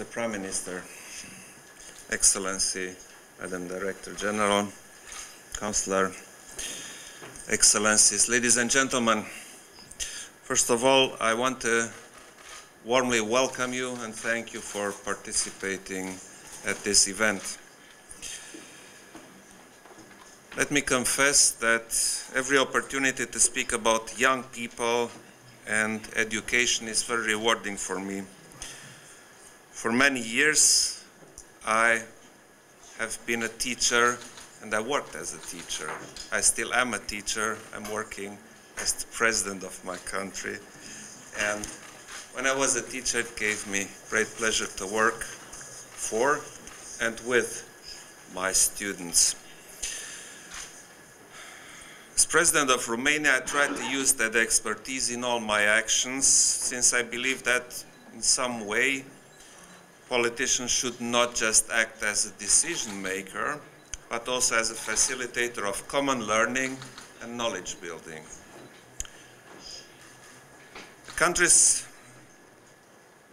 Mr. Prime Minister, Excellency, Madam Director General, Councillor, Excellencies, ladies and gentlemen, first of all, I want to warmly welcome you and thank you for participating at this event. Let me confess that every opportunity to speak about young people and education is very rewarding for me. For many years, I have been a teacher and I worked as a teacher. I still am a teacher. I'm working as the president of my country. And when I was a teacher, it gave me great pleasure to work for and with my students. As president of Romania, I try to use that expertise in all my actions, since I believe that in some way politicians should not just act as a decision maker, but also as a facilitator of common learning and knowledge building. The countries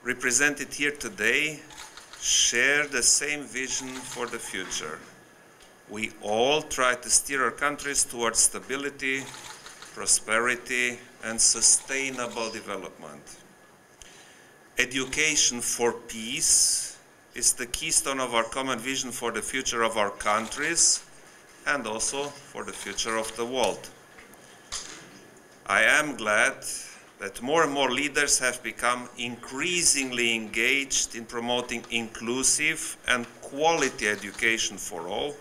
represented here today share the same vision for the future we all try to steer our countries towards stability, prosperity, and sustainable development. Education for peace is the keystone of our common vision for the future of our countries and also for the future of the world. I am glad that more and more leaders have become increasingly engaged in promoting inclusive and quality education for all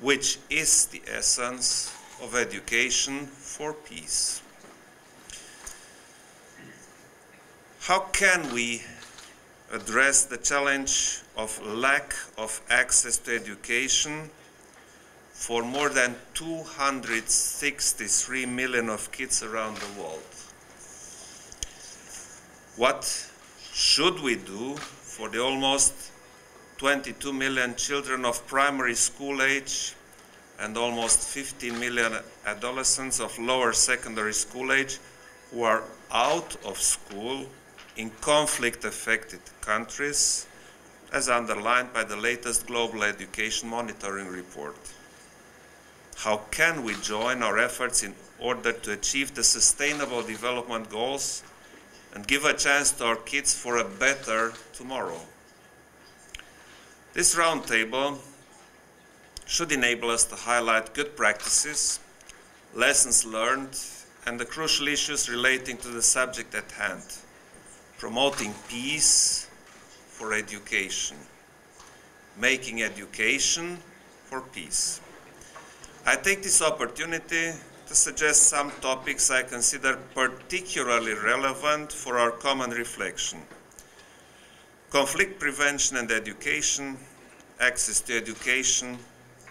which is the essence of education for peace. How can we address the challenge of lack of access to education for more than 263 million of kids around the world? What should we do for the almost 22 million children of primary school age and almost 15 million adolescents of lower secondary school age who are out of school in conflict-affected countries, as underlined by the latest Global Education Monitoring Report. How can we join our efforts in order to achieve the Sustainable Development Goals and give a chance to our kids for a better tomorrow? This roundtable should enable us to highlight good practices, lessons learned, and the crucial issues relating to the subject at hand, promoting peace for education, making education for peace. I take this opportunity to suggest some topics I consider particularly relevant for our common reflection conflict prevention and education, access to education,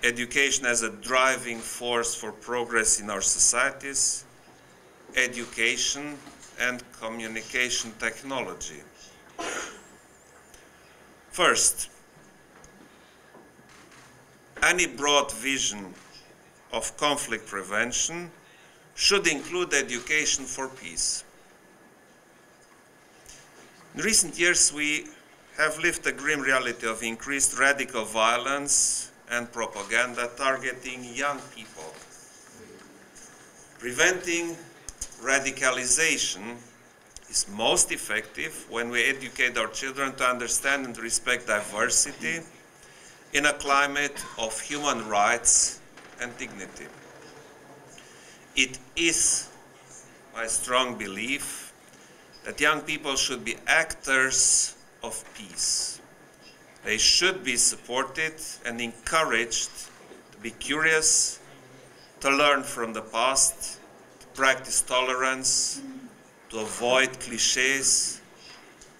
education as a driving force for progress in our societies, education and communication technology. First, any broad vision of conflict prevention should include education for peace. In recent years, we have lived the grim reality of increased radical violence and propaganda targeting young people. Preventing radicalization is most effective when we educate our children to understand and respect diversity in a climate of human rights and dignity. It is my strong belief that young people should be actors of peace. They should be supported and encouraged to be curious, to learn from the past, practice tolerance, to avoid cliches,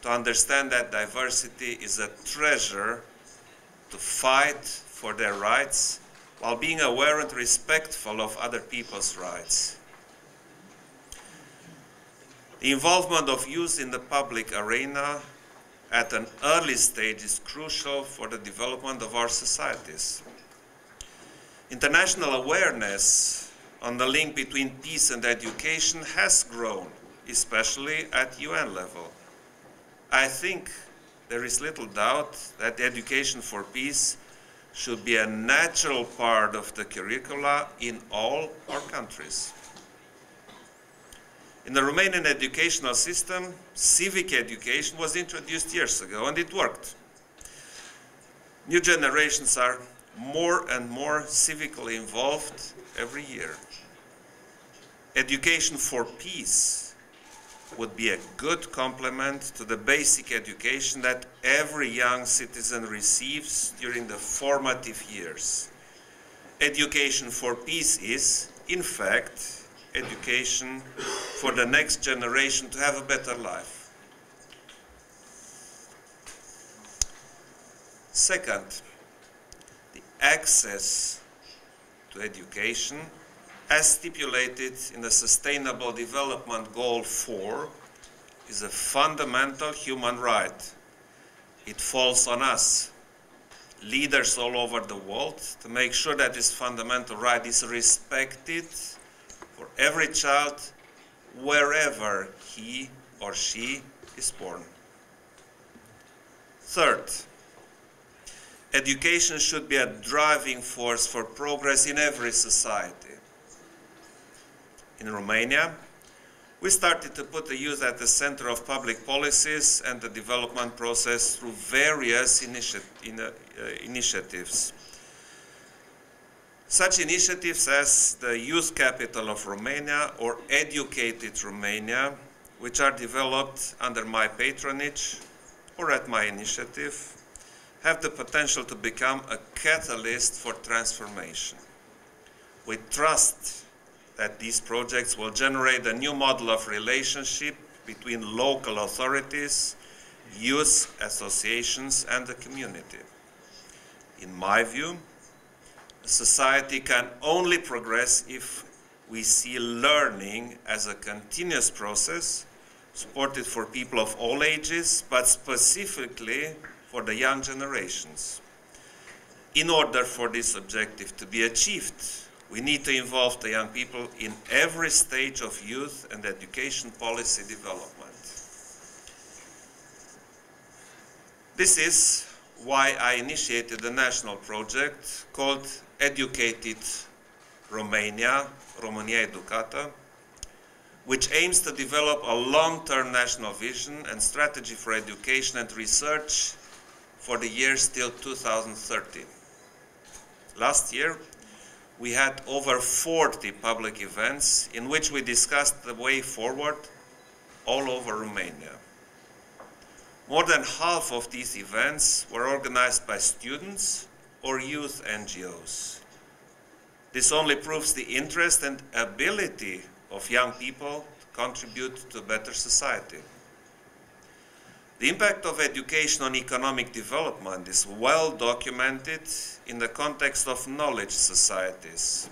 to understand that diversity is a treasure, to fight for their rights while being aware and respectful of other people's rights. The involvement of youth in the public arena at an early stage is crucial for the development of our societies. International awareness on the link between peace and education has grown, especially at UN level. I think there is little doubt that education for peace should be a natural part of the curricula in all our countries. In the Romanian educational system, civic education was introduced years ago and it worked. New generations are more and more civically involved every year. Education for peace would be a good complement to the basic education that every young citizen receives during the formative years. Education for peace is, in fact, education for the next generation to have a better life. Second, the access education as stipulated in the Sustainable Development Goal 4 is a fundamental human right. It falls on us, leaders all over the world, to make sure that this fundamental right is respected for every child wherever he or she is born. Third, education should be a driving force for progress in every society. In Romania, we started to put the youth at the center of public policies and the development process through various initi in, uh, initiatives. Such initiatives as the Youth Capital of Romania or Educated Romania, which are developed under my patronage or at my initiative, have the potential to become a catalyst for transformation. We trust that these projects will generate a new model of relationship between local authorities, youth associations, and the community. In my view, society can only progress if we see learning as a continuous process supported for people of all ages, but specifically for the young generations. In order for this objective to be achieved, we need to involve the young people in every stage of youth and education policy development. This is why I initiated a national project called Educated Romania, Romania Educată, which aims to develop a long-term national vision and strategy for education and research for the years till 2030. Last year, we had over 40 public events in which we discussed the way forward all over Romania. More than half of these events were organized by students or youth NGOs. This only proves the interest and ability of young people to contribute to a better society. The impact of education on economic development is well documented in the context of knowledge societies.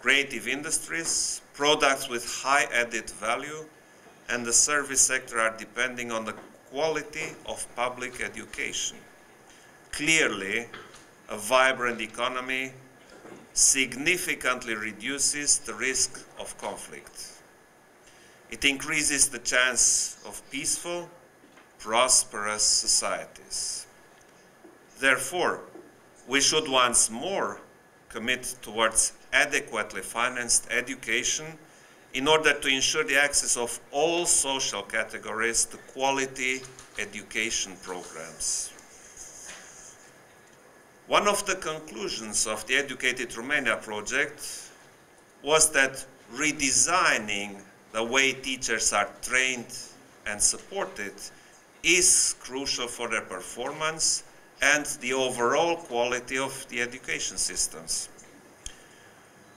Creative industries, products with high added value, and the service sector are depending on the quality of public education. Clearly, a vibrant economy significantly reduces the risk of conflict. It increases the chance of peaceful, prosperous societies. Therefore, we should once more commit towards adequately financed education in order to ensure the access of all social categories to quality education programs. One of the conclusions of the Educated Romania project was that redesigning the way teachers are trained and supported is crucial for their performance and the overall quality of the education systems.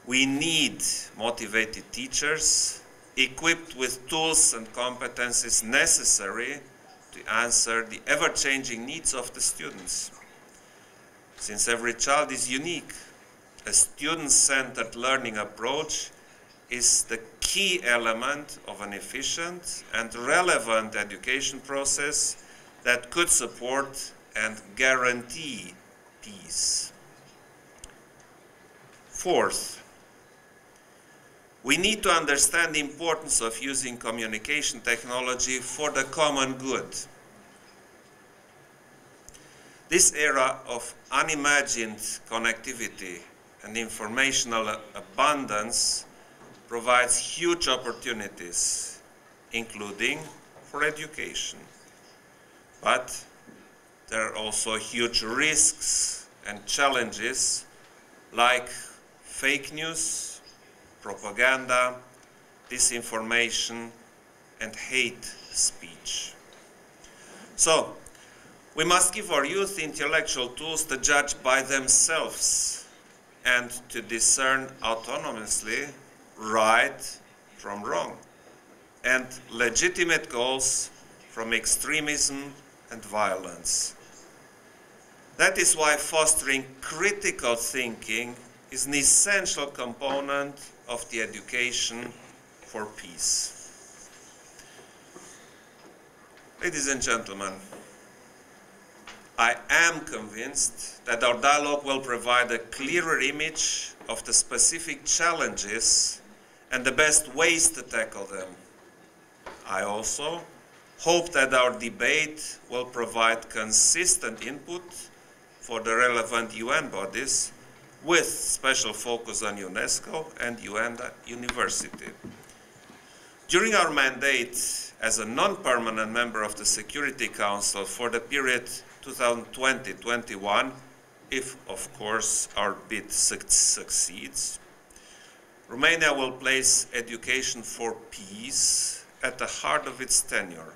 We need motivated teachers equipped with tools and competencies necessary to answer the ever-changing needs of the students. Since every child is unique, a student-centered learning approach is the key element of an efficient and relevant education process that could support and guarantee peace. Fourth, we need to understand the importance of using communication technology for the common good. This era of unimagined connectivity and informational abundance provides huge opportunities, including for education. But there are also huge risks and challenges like fake news, propaganda, disinformation, and hate speech. So, we must give our youth intellectual tools to judge by themselves and to discern autonomously right from wrong and legitimate goals from extremism and violence. That is why fostering critical thinking is an essential component of the education for peace. Ladies and gentlemen, I am convinced that our dialogue will provide a clearer image of the specific challenges and the best ways to tackle them. I also hope that our debate will provide consistent input for the relevant UN bodies with special focus on UNESCO and UN University. During our mandate as a non-permanent member of the Security Council for the period 2020-21, if of course our bid su succeeds, Romania will place education for peace at the heart of its tenure.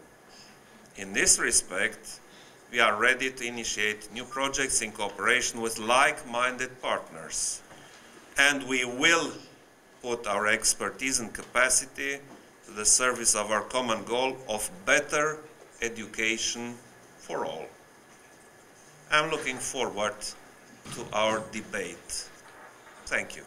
In this respect, we are ready to initiate new projects in cooperation with like-minded partners. And we will put our expertise and capacity to the service of our common goal of better education for all. I'm looking forward to our debate. Thank you.